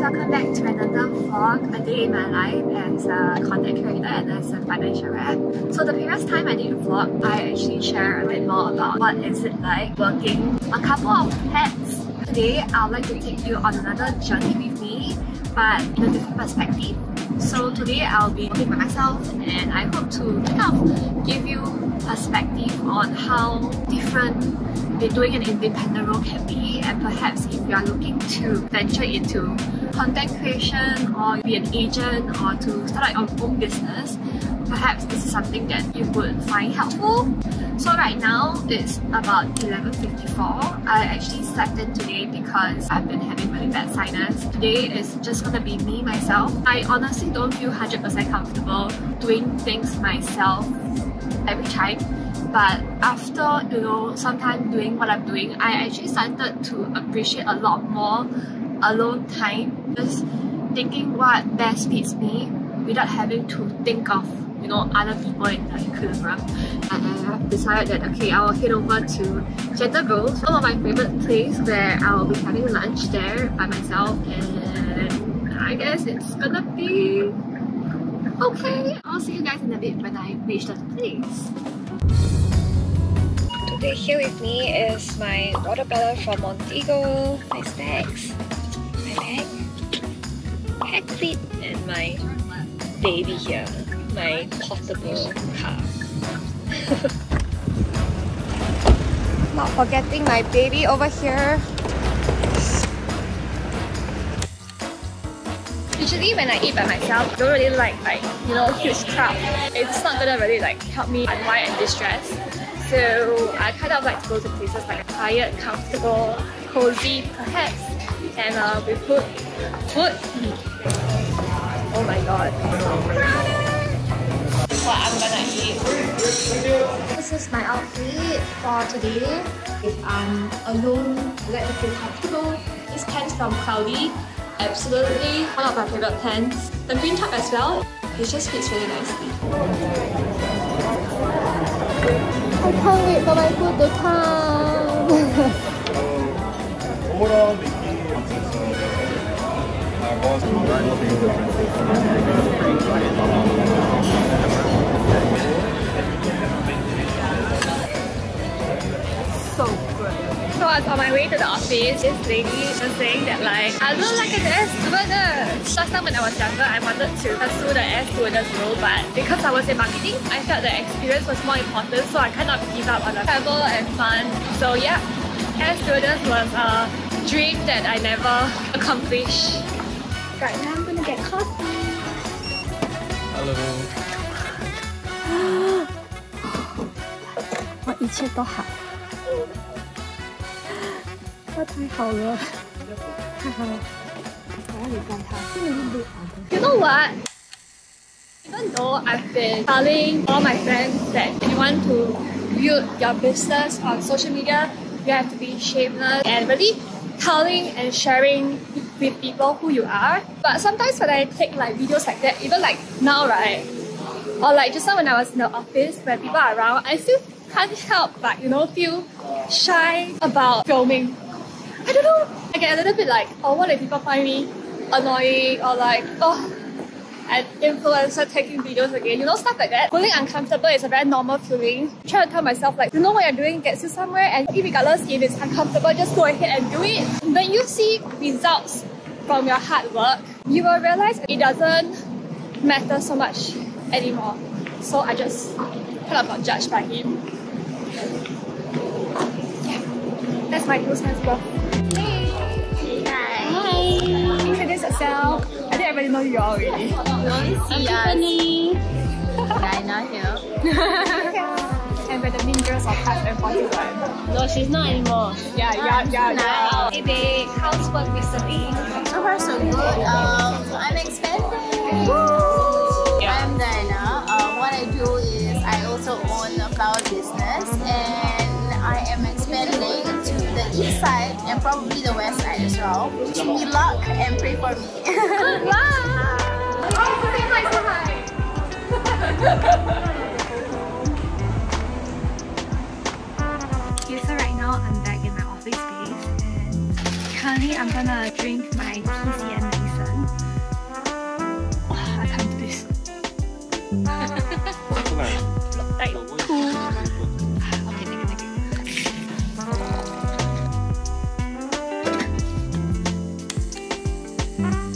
welcome back to another vlog, a day in my life as a content creator and as a financial rep. So the previous time I did a vlog, I actually share a bit more about what is it like working a couple of hats. Today, I would like to take you on another journey with me, but in a different perspective. So today I'll be working by myself and I hope to kind of give you perspective on how different doing an independent role can be and perhaps if you are looking to venture into content creation or be an agent or to start your own business perhaps this is something that you would find helpful. So right now it's about 11.54. I actually slept in today because I've been having really bad sinus. Today is just gonna be me, myself. I honestly don't feel 100% comfortable doing things myself every time but after you know some time doing what I'm doing I actually started to appreciate a lot more alone time just thinking what best fits me without having to think of you know other people in the equilibrium and I have decided that okay I will head over to Gentle Girls one of my favorite place where I will be having lunch there by myself. And I guess it's gonna be okay. I'll see you guys in a bit when I reach the place. Today here with me is my daughter Bella from Montego, my specs, bag, hair and my baby here, my portable car. Not forgetting my baby over here. Usually when I eat by myself, I don't really like like you know huge crowd. It's not gonna really like help me unwind and distress. So I kind of like to go to places like quiet, comfortable, cozy perhaps, and uh, with put Food. Oh my god. What I'm gonna eat. This is my outfit for today. If I'm alone, I like to feel comfortable. This pants from Cloudy absolutely one of my favorite pants. The green top as well, it just fits really nicely. I can't wait for my food to come. So good. so I was on my way to the office, this lady was saying that like, I look like an air stewardess. Uh, last time when I was younger, I wanted to pursue the air stewardess role, but because I was in marketing, I felt the experience was more important, so I of give up on the travel and fun. So yeah, air stewardess was a dream that I never accomplished Right now I'm gonna get coffee. Hello. 我一切都好。太好了，太好了！我要离开它，真的是不好的。You know what? Even though I've been telling all my friends that if you want to build your business on social media, you have to be shameless and really telling and sharing with people who you are. But sometimes when I take like videos like that, even like now, right? Or like just now when I was in the office where people are around, I still can't help but you know feel shy about filming I don't know. I get a little bit like, oh, what if people find me annoying or like, oh, an influencer taking videos again, you know, stuff like that. Feeling uncomfortable is a very normal feeling. Try to tell myself like, you know what you're doing gets you somewhere and regardless if it's uncomfortable, just go ahead and do it. When you see results from your hard work, you will realize it doesn't matter so much anymore. So I just kind of got judged by him. Yeah, that's my two cents worth. yourself. I think everybody knows you already. I'm Tiffany. I'm not here. And we're the mean girls of Past and 41. No, she's not anymore. Yeah, yeah, yeah, yeah. Hey babe, how's work recently? So far so good. Um, I'm expanding. Yeah. I'm Diana. Uh, what I do is I also own a flower business and I am expanding to the east side and probably the west side as well. Wish me luck and pray for me. Good luck! Oh, say hi, say hi! I'm gonna drink my TCM medicine. Oh, I can't do this.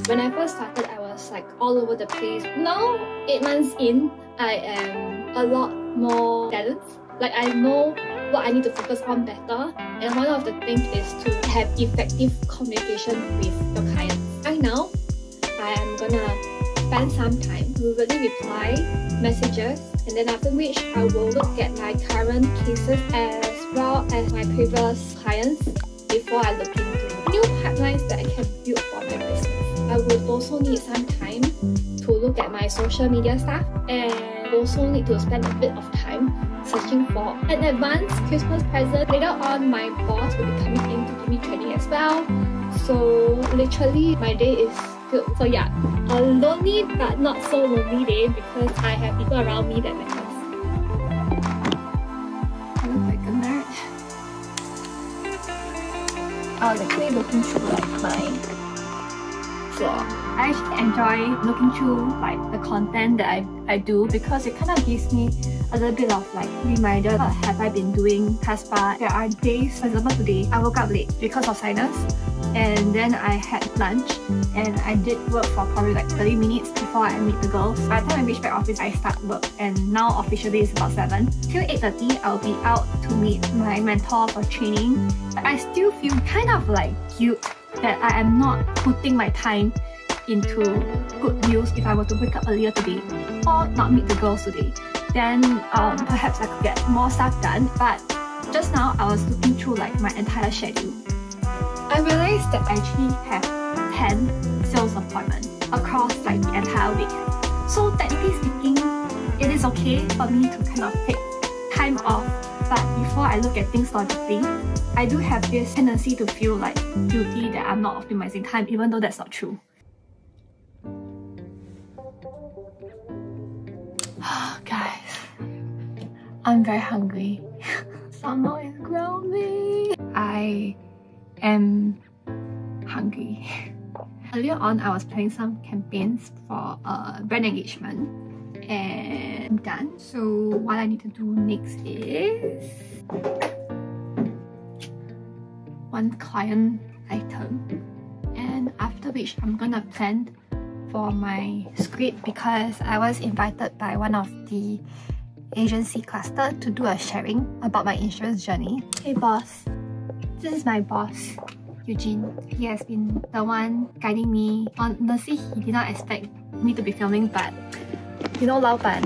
When I first started, I was like all over the place. Now, eight months in, I am a lot more balanced like I know what I need to focus on better. And one of the things is to have effective communication with your clients. Right now, I am gonna spend some time to really reply messages and then after which I will look at my current cases as well as my previous clients before I look into new pipelines that I can build for my business. I would also need some time to look at my social media stuff and also need to spend a bit of time searching for an advanced Christmas present. Later on, my boss will be coming in to give me training as well. So literally, my day is filled. So yeah, a lonely but not so lonely day because I have people around me that matters. I look like a nerd. I was actually looking through like my I actually enjoy looking through like the content that I, I do because it kind of gives me a little bit of like reminder what have I been doing past part. There are days, for example today, I woke up late because of sinus and then I had lunch and I did work for probably like 30 minutes before I meet the girls. By the time I reach back office, I start work and now officially it's about 7. Till 8.30, I'll be out to meet my mentor for training. But I still feel kind of like guilt that I am not putting my time into good news if I were to wake up earlier today or not meet the girls today. Then um, perhaps I could get more stuff done. But just now I was looking through like my entire schedule. I realized that I actually have 10 sales appointments across like the entire week. So technically speaking, it is okay for me to kind of take time off. But before I look at things logically, I do have this tendency to feel like guilty that I'm not optimizing time, even though that's not true. Guys, I'm very hungry. Summer is grounding. I am hungry. Earlier on, I was planning some campaigns for uh, brand engagement and I'm done. So what I need to do next is one client item and after which I'm gonna plan for my script because I was invited by one of the agency cluster to do a sharing about my insurance journey. Hey boss, this is my boss, Eugene. He has been the one guiding me. Honestly, he did not expect me to be filming but you know 老板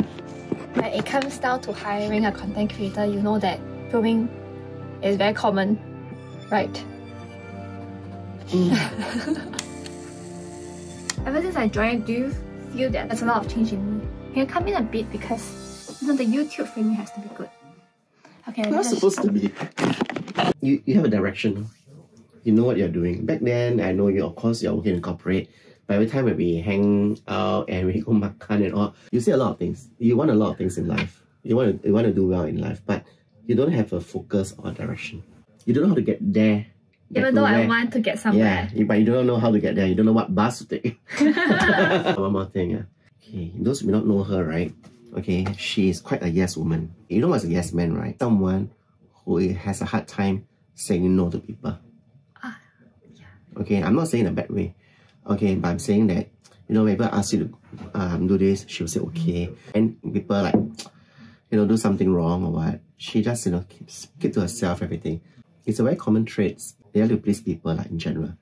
when it comes down to hiring a content creator, you know that filming is very common right? Mm. Ever since I joined, do you feel that there's a lot of change in me? Can you come in a bit because you know the YouTube framing has to be good. Okay, not supposed to be. You you have a direction. You know what you're doing. Back then, I know you. Of course, you're working in corporate. But every time when we hang out and we go makan and all, you see a lot of things. You want a lot of things in life. You want to you want to do well in life, but you don't have a focus or direction. You don't know how to get there even though I want to get somewhere. Yeah, but you don't know how to get there. You don't know what bus to take. One more thing. Yeah. Okay, those who don't know her, right? Okay, she is quite a yes woman. You know what's a yes man, right? Someone who has a hard time saying no to people. Ah, yeah. Okay, I'm not saying in a bad way. Okay, but I'm saying that, you know, people ask you to um, do this, she'll say okay. And people like, you know, do something wrong or what, she just, you know, keeps keep to herself, everything. It's a very common trait they have to please people like in general.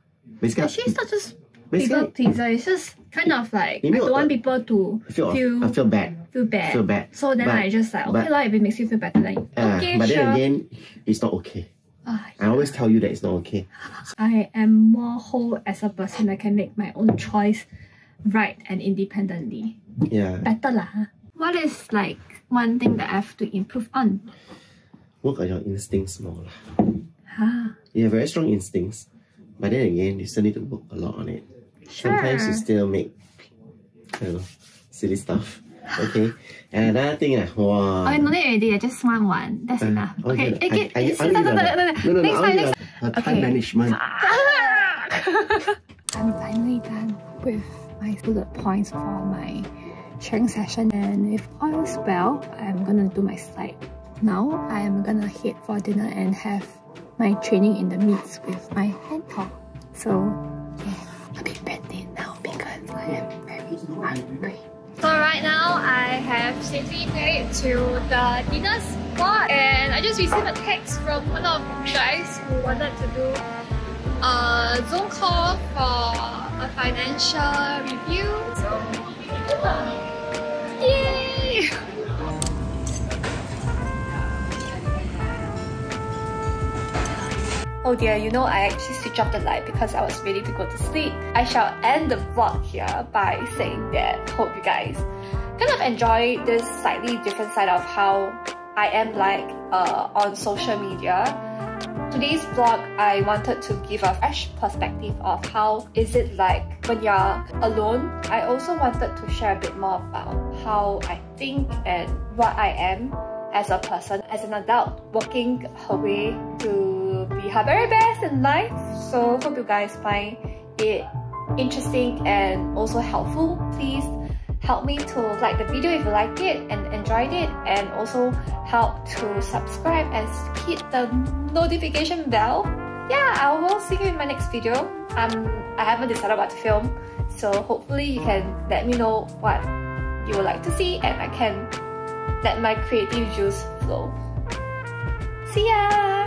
Basically, Actually, it's not just people pleaser. It's just kind of like I don't want people to feel feel, I feel bad. Feel bad. Feel bad. So then but, I just like okay like if it makes you feel better then uh, okay But sure. then again, it's not okay. Uh, yeah. I always tell you that it's not okay. I am more whole as a person. I can make my own choice right and independently. Yeah. Better lah. What is like one thing that I have to improve on? Work on your instincts more. Huh. You have very strong instincts, but then again, you still need to work a lot on it. Sure. Sometimes you still make, don't know, silly stuff. Okay. And another thing, uh, wow. Okay, no need already. Just one one. That's uh, enough. Okay. okay. okay. I, I, I, no, no, no, no, no, next time, next time. Time okay. management. I'm finally done with my bullet points for my sharing session and if all is well, I'm gonna do my slide. Now I'm gonna head for dinner and have my training in the meets with my mentor. So yeah, a bit bending now because I am very hungry. Right now I have safely made it to the dinner spot and I just received a text from one of you guys who wanted to do a Zoom call for a financial review. So yay! Oh dear, you know I actually switched off the light because I was ready to go to sleep. I shall end the vlog here by saying that hope you guys kind of enjoy this slightly different side of how I am like uh, on social media. Today's vlog, I wanted to give a fresh perspective of how is it like when you're alone. I also wanted to share a bit more about how I think and what I am as a person, as an adult, working her way to be her very best in life. So hope you guys find it interesting and also helpful. Please help me to like the video if you like it and enjoyed it and also help to subscribe and hit the notification bell. Yeah, I will see you in my next video. Um, I haven't decided what to film, so hopefully you can let me know what you would like to see and I can let my creative juice flow. See ya!